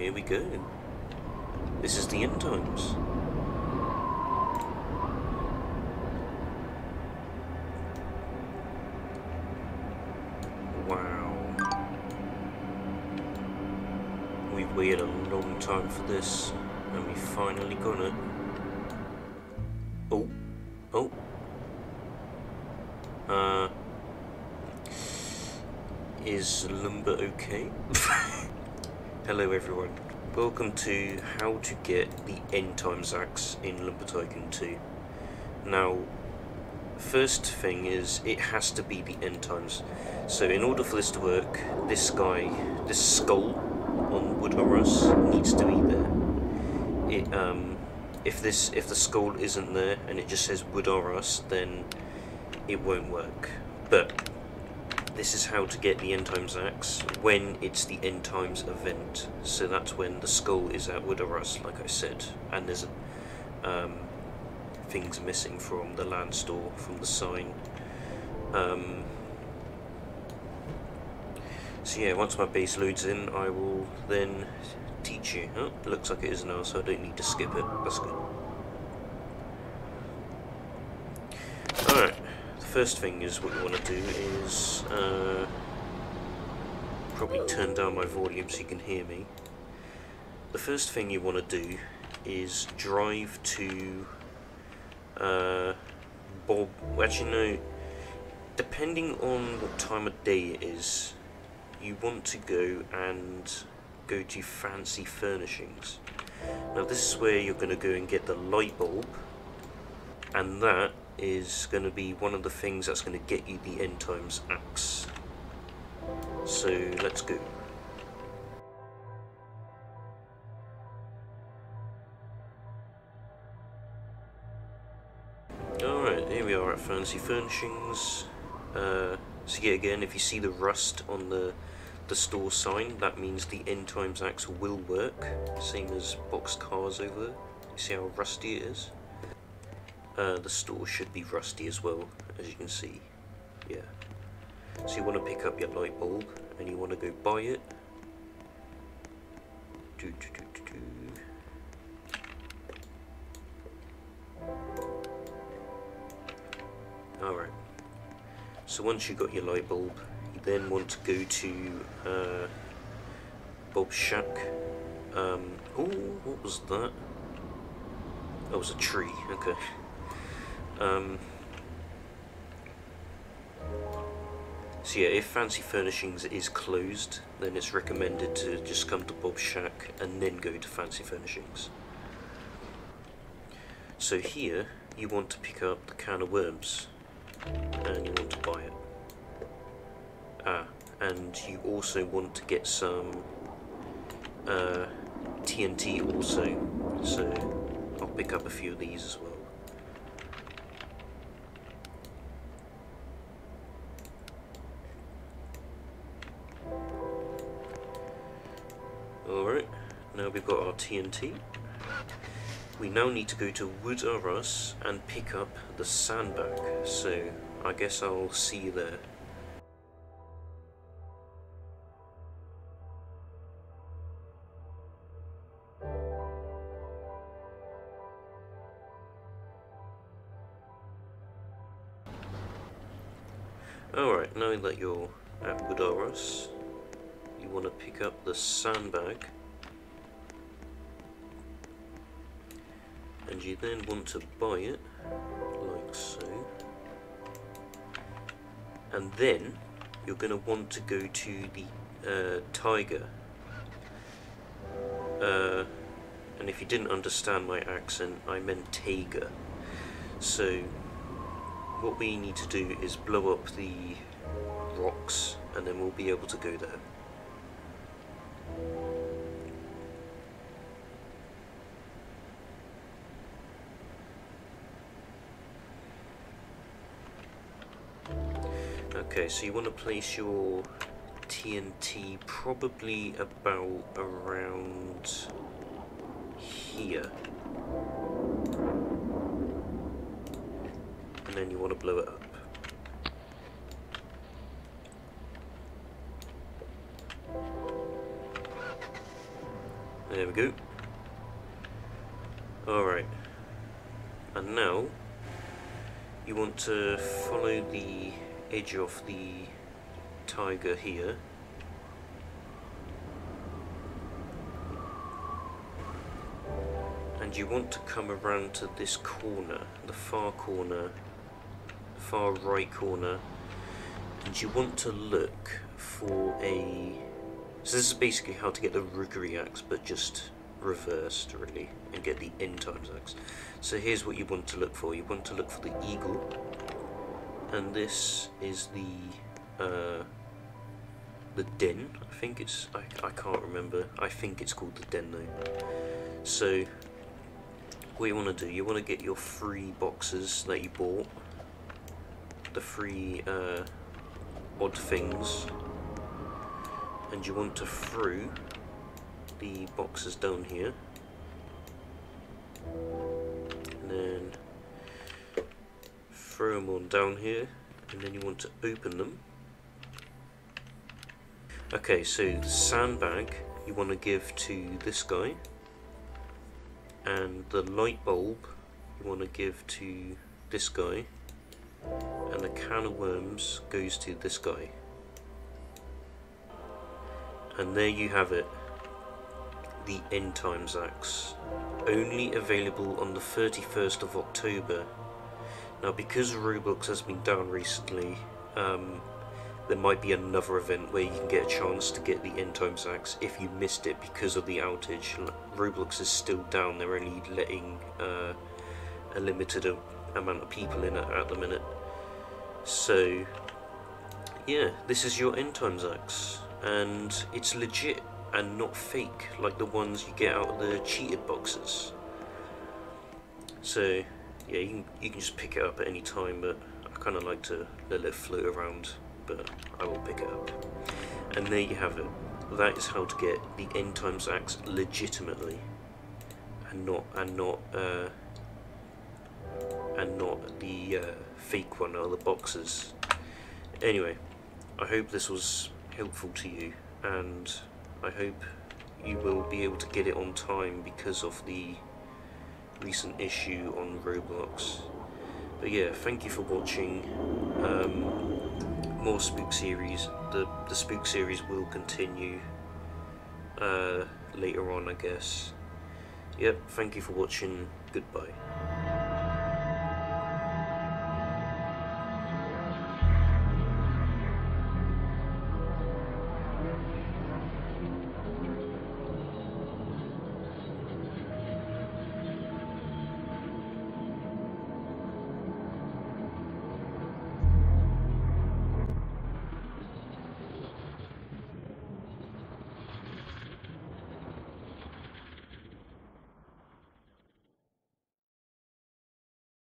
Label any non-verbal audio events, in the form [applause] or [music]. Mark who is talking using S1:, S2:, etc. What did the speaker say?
S1: here we go. This is the end times. Wow. We've waited a long time for this, and we finally got it. Oh, oh. Uh, is Lumber okay? [laughs] Hello everyone, welcome to how to get the end times axe in Lumber Tycoon 2. Now, first thing is it has to be the end times. So in order for this to work, this guy, this skull on Wood R Us needs to be there. It um, if this if the skull isn't there and it just says Wood R Us, then it won't work. But this is how to get the end times axe when it's the end times event. So that's when the skull is at Wood R Us, like I said, and there's um, things missing from the land store, from the sign. Um, so yeah, once my base loads in, I will then teach you. Oh, looks like it is now, so I don't need to skip it. That's good. Alright, the first thing is what you want to do is uh, probably turn down my volume so you can hear me. The first thing you want to do is drive to uh, Bob. Actually, no. Depending on what time of day it is, you want to go and go to fancy furnishings. Now this is where you're going to go and get the light bulb and that is going to be one of the things that's going to get you the end times axe. So let's go. Alright, here we are at Fancy Furnishings. Uh, so yeah, again, if you see the rust on the the store sign, that means the end times axe will work. Same as box cars over there. You see how rusty it is? Uh, the store should be rusty as well, as you can see. Yeah. So you want to pick up your light bulb, and you want to go buy it. Do, do, do, do, do. Alright. So once you've got your light bulb, you then want to go to uh, Bob's Shack. Um, oh, what was that? That was a tree, okay. Um, so yeah, if Fancy Furnishings is closed, then it's recommended to just come to Bob's Shack and then go to Fancy Furnishings. So here, you want to pick up the can of worms, and you want to buy it. Ah, and you also want to get some uh, TNT also, so I'll pick up a few of these as well. We've got our TNT. We now need to go to Wood R Us and pick up the sandbag, so I guess I'll see you there. Alright, now that you're at Wood R Us, you want to pick up the sandbag and you then want to buy it like so. And then you're going to want to go to the uh, Taiga. Uh, and if you didn't understand my accent I meant Taiga. So what we need to do is blow up the rocks and then we'll be able to go there Okay, so you want to place your TNT probably about around here. And then you want to blow it up. There we go. Alright. And now, you want to follow the edge of the Taiga here. And you want to come around to this corner, the far corner, far right corner, and you want to look for a so this is basically how to get the rookery axe, but just reversed, really, and get the end times axe. So here's what you want to look for. You want to look for the eagle, and this is the uh, the den. I think it's. I, I can't remember. I think it's called the den though. So what you want to do, you want to get your free boxes that you bought, the free uh, odd things and you want to throw the boxes down here them on down here and then you want to open them okay so the sandbag you want to give to this guy and the light bulb you want to give to this guy and the can of worms goes to this guy and there you have it. The End Times Axe. Only available on the 31st of October. Now because Roblox has been down recently, um, there might be another event where you can get a chance to get the End Times Axe if you missed it because of the outage. Roblox is still down, they're only letting uh, a limited amount of people in at the minute. So, yeah, this is your End Times Axe and it's legit and not fake like the ones you get out of the cheated boxes. So yeah, you can, you can just pick it up at any time, but I kind of like to let it float around, but I will pick it up. And there you have it. That is how to get the end times axe legitimately, and not and not uh, and not the uh, fake one or the boxes. Anyway, I hope this was helpful to you and I hope you will be able to get it on time because of the recent issue on Roblox. But yeah, thank you for watching. Um, more Spook series. The, the Spook series will continue uh, later on, I guess. Yep, thank you for watching. Goodbye.